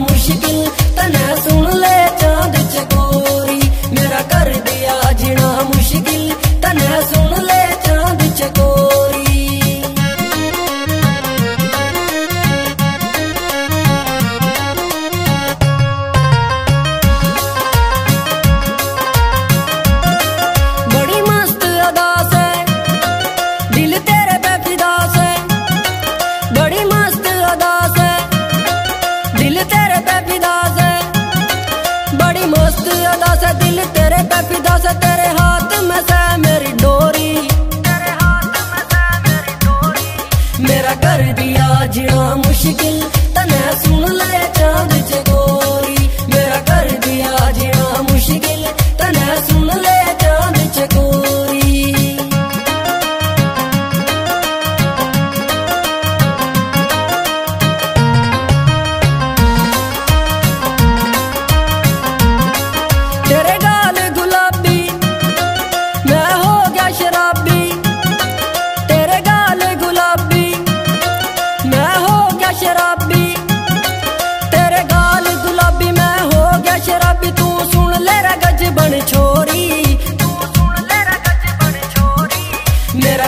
moi j'ai दिया दास, दिल तेरे पे दस, तेरे हाथ में से मेरी डोरी। तेरे हाथ में से मेरी डोरी मेरा कर दिया जीना मुश्किल।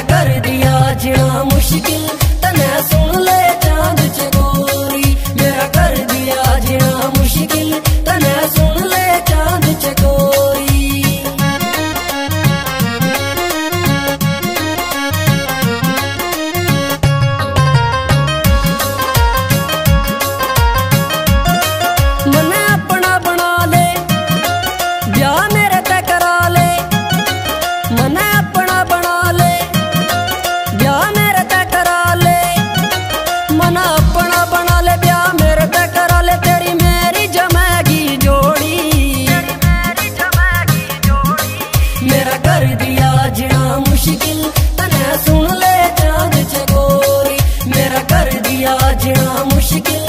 ਕਰ ਦਿਆ ਜਿਣਾ ਮੁਸ਼ਕਿਲ ਤਨੇ ਸੁਣ ਲੈ ਭਜਣਾ ਮੁਸ਼ਕਿਲ ਤਨੇ ਸੁਣ ਲੈ ਚਾਂਦ ਚਗੋਰੀ ਮੇਰਾ ਕਰ ਦਿਆ ਜਣਾ ਮੁਸ਼ਕਿਲ